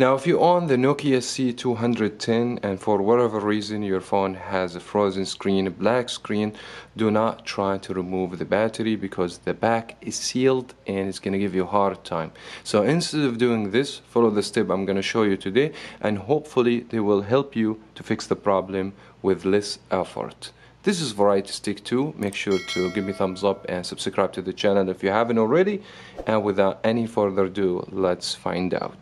Now, if you own the Nokia C210 and for whatever reason your phone has a frozen screen, a black screen, do not try to remove the battery because the back is sealed and it's going to give you a hard time. So instead of doing this, follow the step I'm going to show you today and hopefully they will help you to fix the problem with less effort. This is Varieties Teck 2. Make sure to give me thumbs up and subscribe to the channel if you haven't already. And without any further ado, let's find out.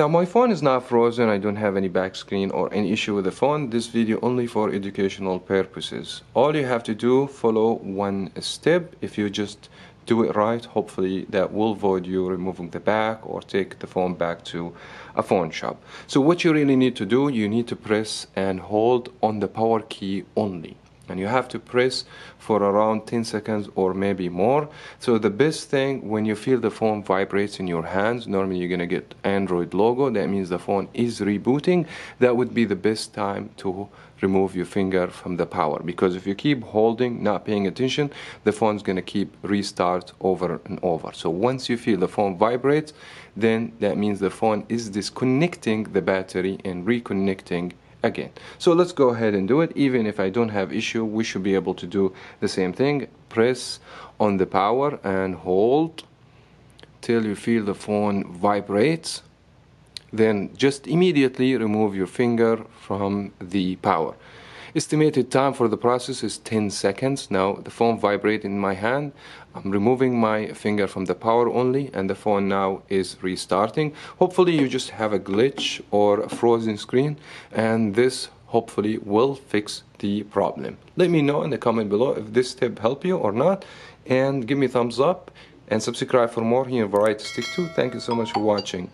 Now my phone is not frozen, I don't have any back screen or any issue with the phone. This video only for educational purposes. All you have to do, follow one step. If you just do it right, hopefully that will avoid you removing the back or take the phone back to a phone shop. So what you really need to do, you need to press and hold on the power key only and you have to press for around 10 seconds or maybe more. So the best thing when you feel the phone vibrates in your hands normally you're gonna get android logo. That means the phone is rebooting. That would be the best time to remove your finger from the power. Because if you keep holding not paying attention the phone's gonna keep restart over and over. So once you feel the phone vibrates then that means the phone is disconnecting the battery and reconnecting again. So let's go ahead and do it. Even if I don't have issue, we should be able to do the same thing. Press on the power and hold till you feel the phone vibrates. Then just immediately remove your finger from the power. Estimated time for the process is 10 seconds. Now the phone vibrates in my hand. I'm removing my finger from the power only and the phone now is restarting. Hopefully you just have a glitch or a frozen screen and this hopefully will fix the problem. Let me know in the comment below if this tip helped you or not and give me thumbs up and subscribe for more here in Varieties Teck 2. Thank you so much for watching.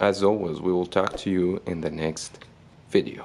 As always, we will talk to you in the next video.